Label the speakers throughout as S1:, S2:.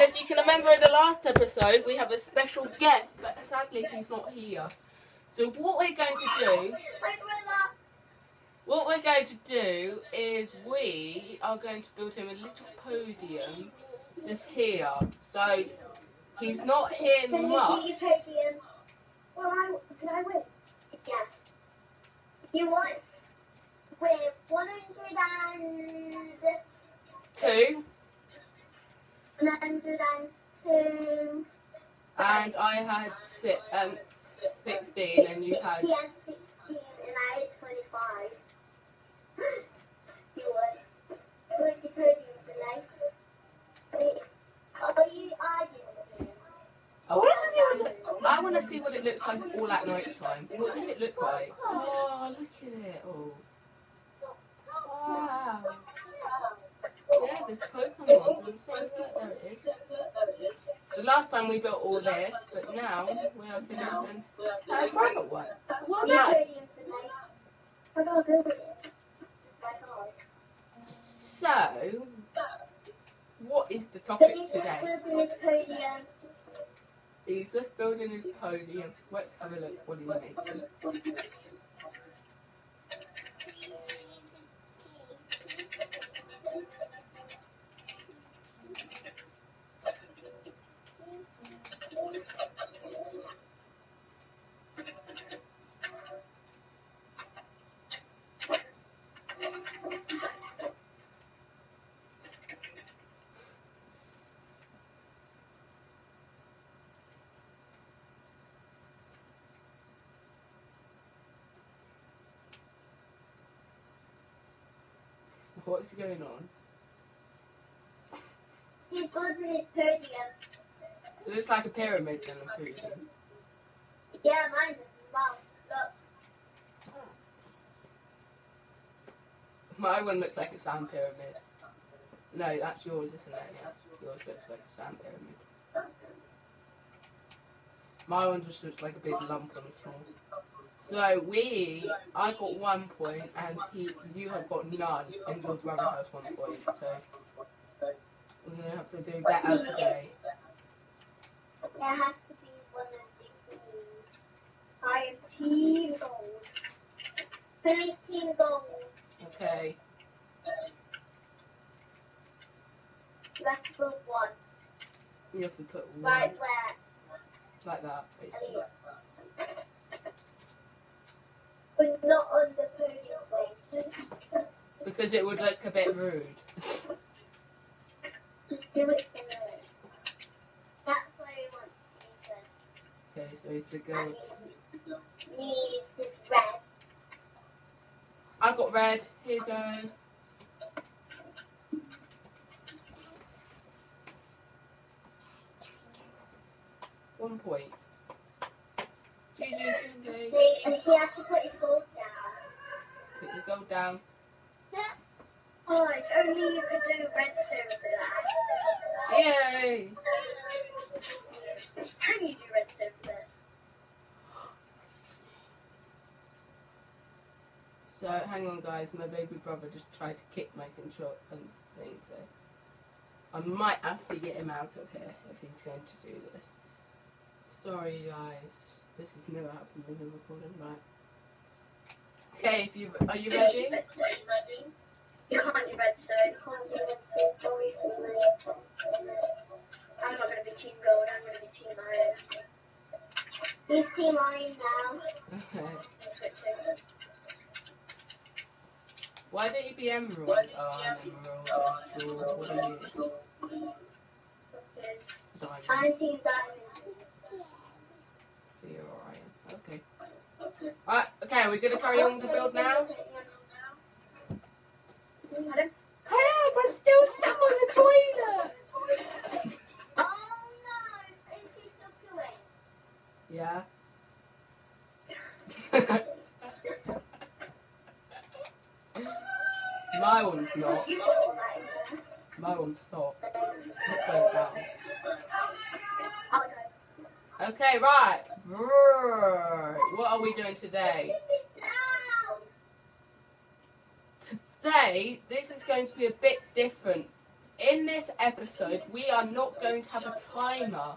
S1: And if you can remember in the last episode, we have a special guest, but sadly he's not here. So what we're going to do, what we're going to do is we are going to build him a little podium just here. So he's not here
S2: Can you
S1: much.
S2: get your podium? Well, I, did I win? Yeah. You won with 100
S1: Two,
S2: and 102
S1: and I had si- um, 16, and you had.
S2: He 16 and I had 25. you won. Where's your podium Oh, you are doing it.
S1: What it? I want to see what it looks like all at night time. What does it look like? Oh, look at it. Oh, wow. Yeah, there's Pokemon. So good. There it is. So last time we built all this, but now we are finished and a private one. Well done.
S2: podium today. I don't do it.
S1: So, what is the topic today?
S2: building this podium.
S1: He's just building his podium. Let's have a look what he's making. What's going on?
S2: He's building his podium.
S1: It looks like a pyramid then a podium.
S2: Yeah, mine is well. Look.
S1: My one looks like a sand pyramid. No, that's yours, isn't it? Yeah. Yours looks like a sand pyramid. My one just looks like a big lump on the floor. So we, I got one point, and he, you have got none, and your brother has one point. So we're gonna have to do better today.
S2: There has to be one of these. I am team gold. Billy team gold.
S1: Okay.
S2: Let's build one.
S1: You have to put one
S2: Right where?
S1: like that, basically.
S2: But not on the podium.
S1: Because it would look a bit rude.
S2: just do it for me. That's where we want
S1: Okay, so he's the
S2: be.
S1: gold.
S2: Needs this red.
S1: I got red. Here you go. So, hang on, guys. My baby brother just tried to kick my control and thing, so I might have to get him out of here if he's going to do this. Sorry, guys. This has never happened in the recording, right? Okay, if you are you ready?
S2: You can't do redstone. You can't do redstone. Sorry for me. I'm not gonna be team gold. I'm gonna be team iron. He's team iron now.
S1: Okay. Why don't oh, you be emerald? Oh, I'm emerald. I'm sure. What are you?
S2: Yes.
S1: Diamond.
S2: Diamond.
S1: So you're Orion. Okay. Alright, okay, we're gonna carry on with the build now. Help! I'm still stuck on the toilet!
S2: Oh no! Is she still going?
S1: Yeah. My one's not. My one's not. Down. Okay, right. Right. What are we doing today? Today, this is going to be a bit different in this episode, we are not going to have a timer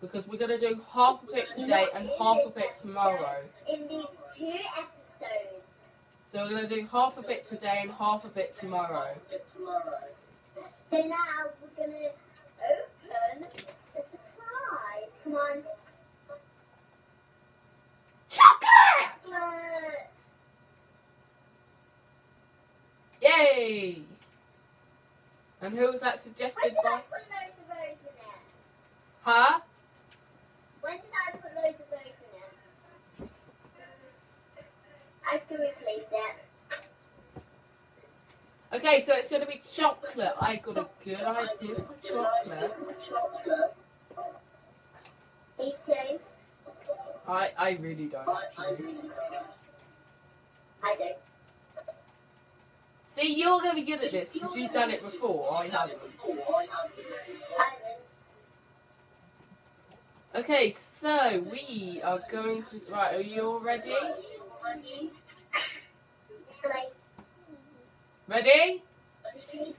S1: because we're going to do half of it today and half of it tomorrow. So we're going to do half of it today and half of it tomorrow.
S2: So now we're gonna open the surprise. Come on.
S1: Chocolate!
S2: Uh,
S1: Yay! And who was that suggested by?
S2: put loads of those in there?
S1: Huh?
S2: When did I put loads of those in there? I can replace it.
S1: Okay, so it's going to be chocolate. I got a good idea for chocolate.
S2: Okay.
S1: I, I really don't actually.
S2: I don't.
S1: See, you're going to be good at this because you've done it before. I haven't. Okay, so we are going to. Right, are you all ready? Ready?
S2: you.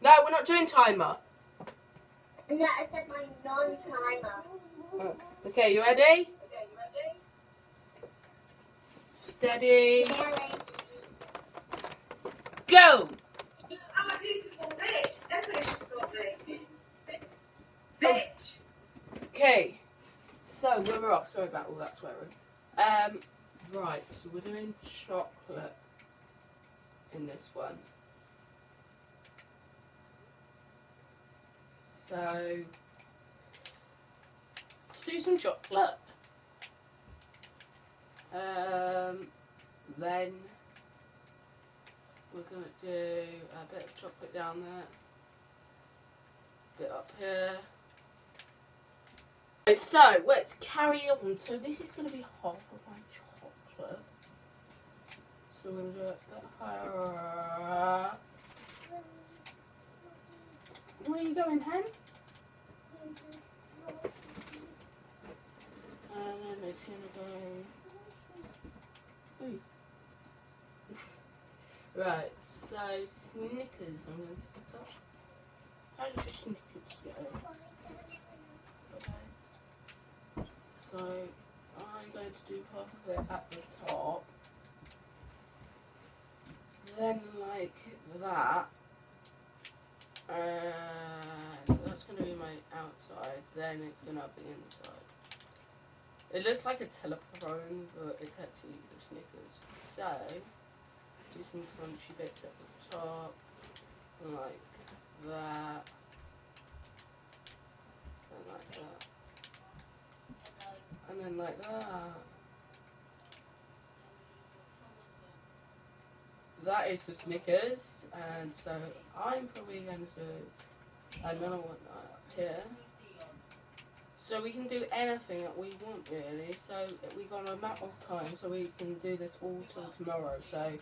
S1: No, we're not doing timer.
S2: No, I said my non-timer.
S1: Okay, you ready? Steady.
S2: Really?
S1: Go!
S3: I'm a beautiful bitch. That's what she's got me. Bitch.
S1: Okay, so we're off. Sorry about all that swearing. Um, right, so we're doing chocolate in this one. So, let's do some chocolate. Um, then we're gonna do a bit of chocolate down there, bit up here. So let's carry on. So this is going to be half of my chocolate. So we're going to do it a bit higher. Where are you going, hen? And then it's going to go. Ooh. right. So Snickers, I'm going to pick up. How does Snickers go? So I'm going to do half of it at the top. Then like that. And so that's going to be my outside. Then it's going to have the inside. It looks like a telephone, but it's actually the Snickers. So, do some crunchy bits at the top, like that, and like that and then like that. That is the Snickers, and so I'm probably going to do another one up here. So we can do anything that we want really. So we've got a amount of time, so we can do this all till tomorrow. So,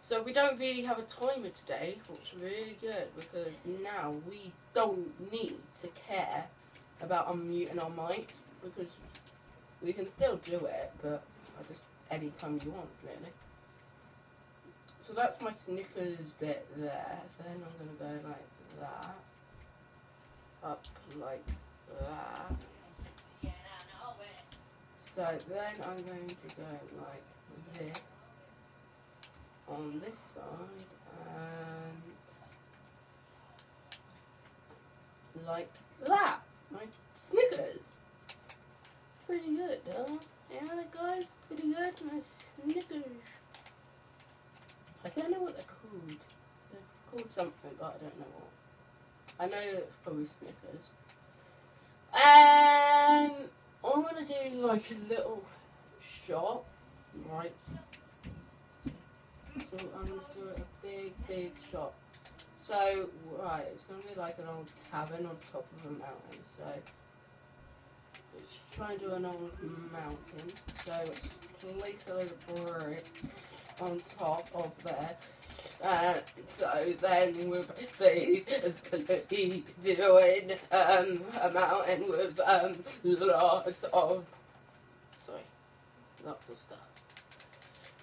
S1: so we don't really have a timer today, which is really good because now we don't need to care about unmuting our mics because we can still do it, but I just any time you want, really. So that's my Snickers bit there. Then I'm gonna go like that, up like that. So then I'm going to go like this on this side and like that. My Snickers. Pretty good, huh? Yeah, guys, pretty good. My Snickers. I don't know what they're called. They're called something, but I don't know what. I know it's probably Snickers. Um, and I'm gonna do like a little shot, right? So I'm gonna do a big, big shot. So, right, it's going to be like an old cabin on top of a mountain. So, let's try and do an old mountain. So, place a little brick on top of there. Uh, so then we'll be doing um, a mountain with um, lots of, sorry, lots of stuff.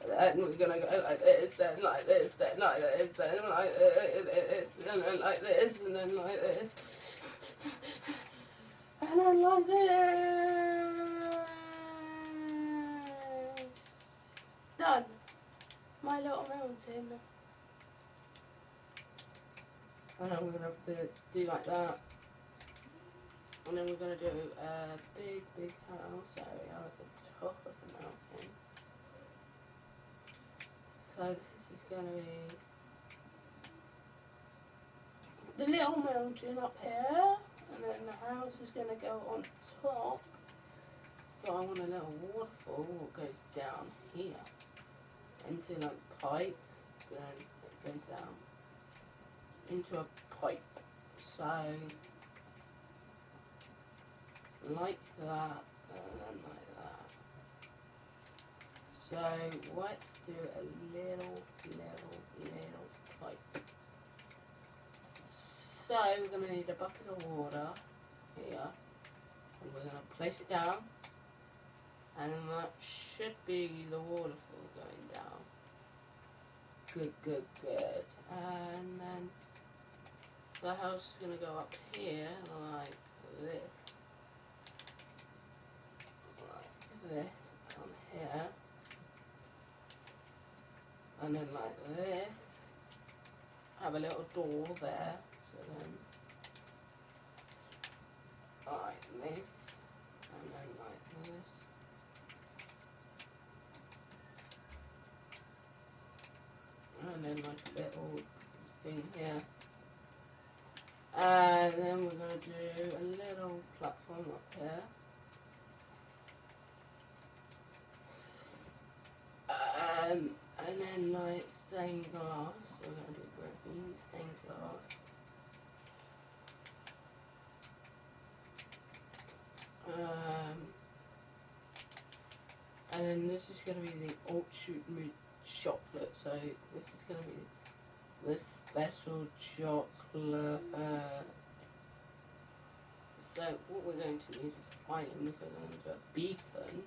S1: Then we're gonna go like this, then like this, then like this, then like this, and then like this, and then like this, and then like this. Done. My little mountain. And then we're gonna have to do like that. And then we're gonna do a big, big house area at the top of the mountain. So this is gonna be the little mountain up here, and then the house is gonna go on top. But I want a little waterfall that goes down here into like pipes, so then it goes down into a pipe. So like that and like that. So let's do a little, little, little pipe. So we're gonna need a bucket of water here, and we're gonna place it down, and that should be the waterfall going down. Good, good, good. And then the house is gonna go up here like this like this on here and then like this have a little door there so then like this and then like this and then like little thing here and then we're going to do a little platform up here Um, and then like stained glass. So we're gonna do green stained glass. Um, and then this is gonna be the alt shoot mood chocolate. So this is gonna be the special chocolate. So what we're going to need is iron because we're going to do a beacon.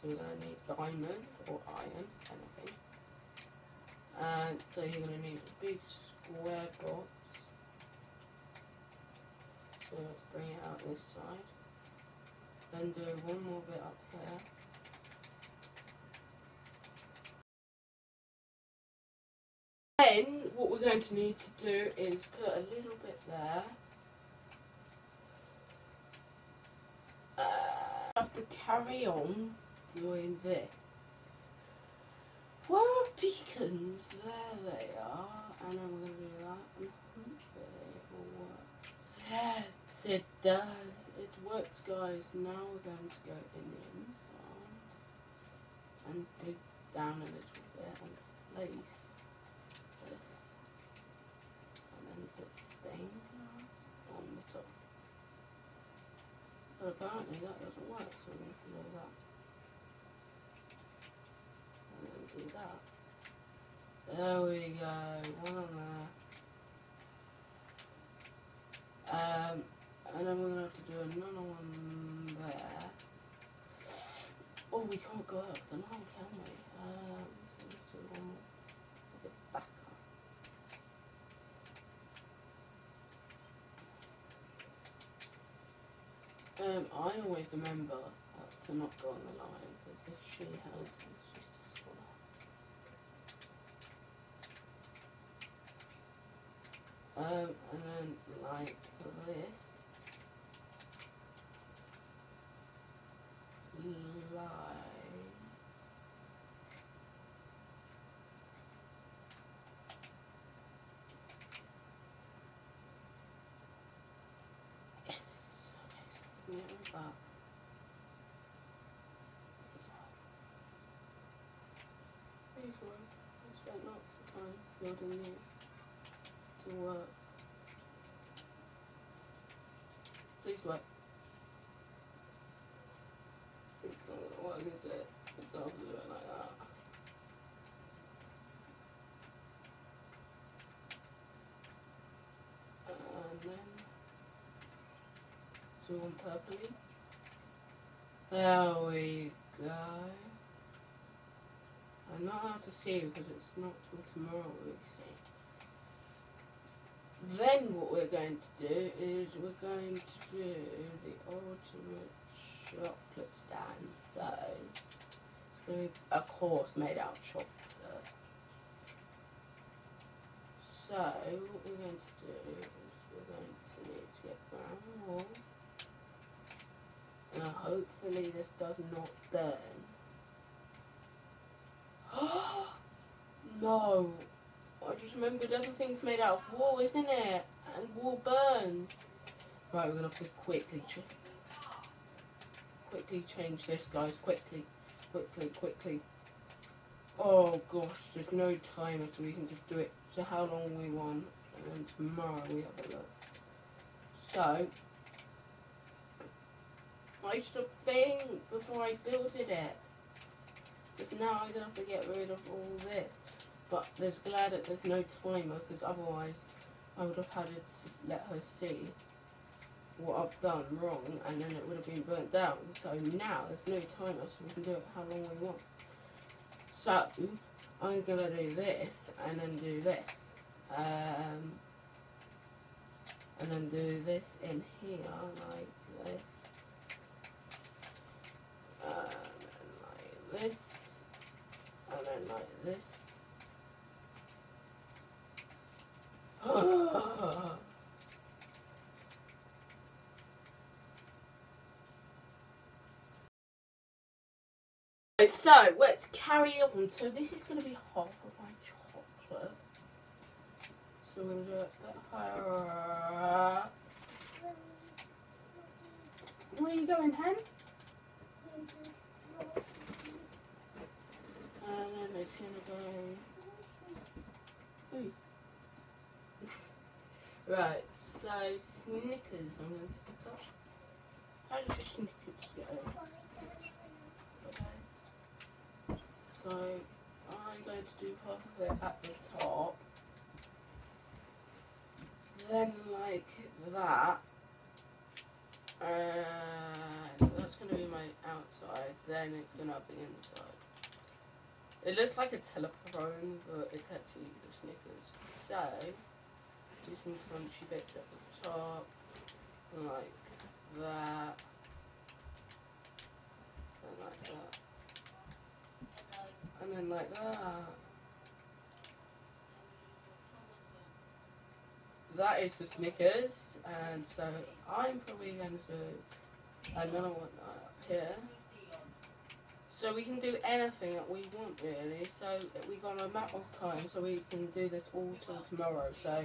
S1: So we're going to need diamond or iron, anything. And so you're going to need a big square box. So let's bring it out this side. Then do one more bit up here. Then what we're going to need to do is put a little bit there. Uh, have to carry on doing this. Where are beacons? There they are. And we're going to do that and hopefully it will work. Yes, it does. It works, guys. Now we're going to go in the inside and dig down a little bit and place this. And then put stained glass on the top. But apparently that doesn't work, so to have to do that. And then do that. There we go, one on there. Um, and then we're going to have to do another one there. Oh, we can't go out of the line, can we? Um, so let's do one more. A bit back up. Um, I always remember uh, to not go on the line because if she has, just a. Um, and then like this. Like. Yes. Okay, so work. I spent lots of time building you to work. Please work. Please don't work, is it? You don't have to do it like that. And then There we go. I'm not allowed to see because it's not till tomorrow we see. Then what we're going to do is we're going to do the ultimate chocolate stand. So it's going to be a course made out of chocolate. So what we're going to do is we're going to need to get brown wool. And hopefully this does not burn. no. I just remembered everything's made out of wool, isn't it? And wool burns. Right, we're gonna have to quickly ch- quickly change this, guys. Quickly, quickly, quickly. Oh gosh, there's no timer, so we can just do it to how long we want, and tomorrow we have a look. So, I should think before I built it. Because now I'm gonna have to get rid of all this. But there's glad that there's no timer because otherwise I would have had to let her see what I've done wrong and then it would have been burnt down. So now there's no timer so we can do it how long we want. So I'm gonna do this and then do this. Um, and then do this in here like this. Like this. And then like this. so let's carry on. So this is going to be half of my chocolate. So we're going to do it a bit higher. Where are you going, hen? It's going to go. Right, so Snickers I'm going to pick up. How does your Snickers go? Okay. So I'm going to do half of it at the top. Then like that. And so that's going to be my outside. Then it's going to have the inside. It looks like a telephone, but it's actually the Snickers. So do some crunchy bits at the top, like that, and like that, and then like that. That is the Snickers, and so I'm probably going to do another one here. So we can do anything that we want really. So we've got a amount of time, so we can do this all till tomorrow. So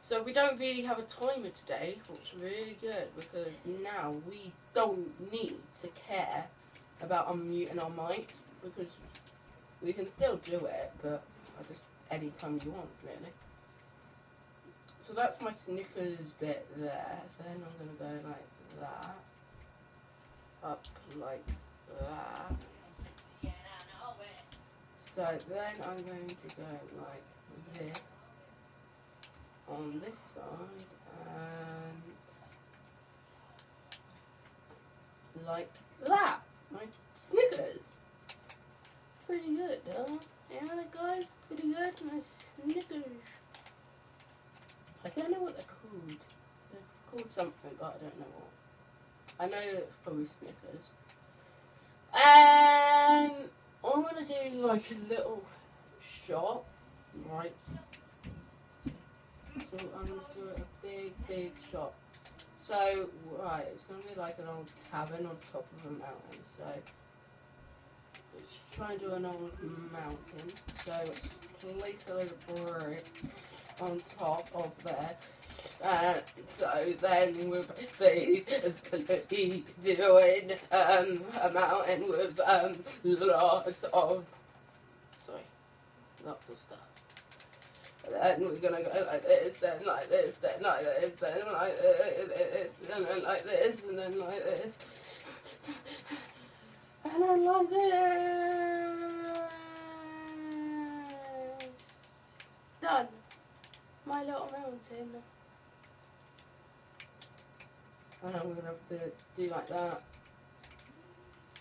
S1: so we don't really have a timer today, which is really good because now we don't need to care about unmuting our mics because we can still do it, but just any time you want, really. So that's my Snickers bit there. Then I'm gonna go like that, up like that. So then I'm going to go like this on this side and like that. My Snickers. Pretty good, huh? Yeah, guys, pretty good. My Snickers. I don't know what they're called. They're called something, but I don't know what. I know it's probably Snickers. Um, and I'm gonna do like a little shot, right? So I'm to do a big, big shot. So, right, it's to be like an old cabin on top of a mountain. So, let's try and do an old mountain. So, place a little brick on top of there. And so then we're basically doing um, a mountain with um, lots of, sorry, lots of stuff. Then we're gonna go like this, then like this, then like this, then like this, and then like this, and then like this, and then like this. Done. My little mountain. And then we're gonna have to do like that.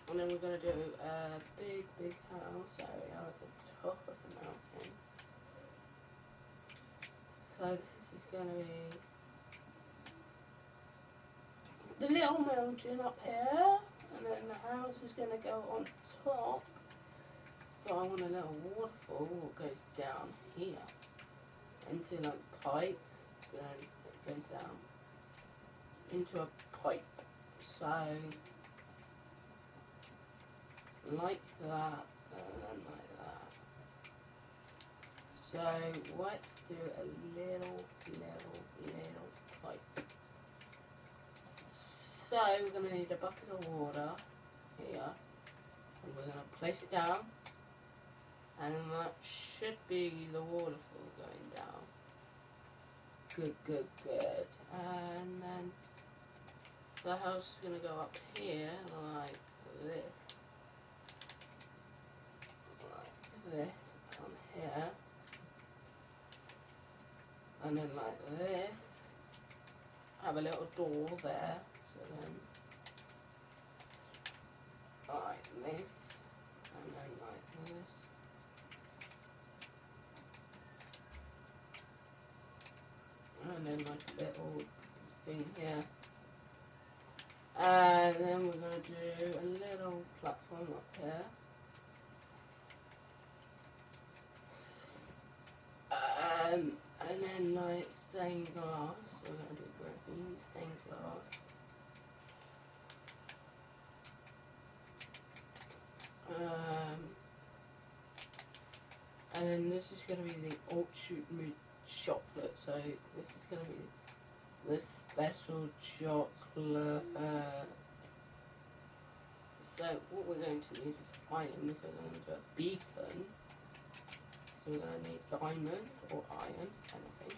S1: And then we're gonna do a big, big house area at the top of the mountain. So this is gonna be the little mountain up here, and then the house is gonna go on top. But I want a little waterfall that goes down here into like pipes, so then it goes down into a pipe. So like that and like that. So let's do a little, little, little pipe. So we're gonna need a bucket of water here, and we're gonna place it down, and that should be the waterfall going down. Good, good, good. And then the house is gonna go up here like this like this on here, and then like this. Have a little door there, so then like this, and then like this. And then like a little thing here. And then we're gonna do a little platform up here. Um, and then like stained glass. So we're gonna do green stained glass. Um, and then this is gonna be the alt shoot mood chocolate. So this is gonna be the special chocolate. So what we're going to need is iron because I'm going to do a beacon. So we're going to need diamond or iron, anything.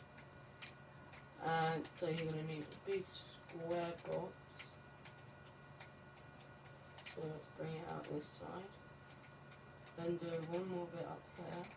S1: And so you're going to need a big square box. So let's bring it out this side. Then do one more bit up here.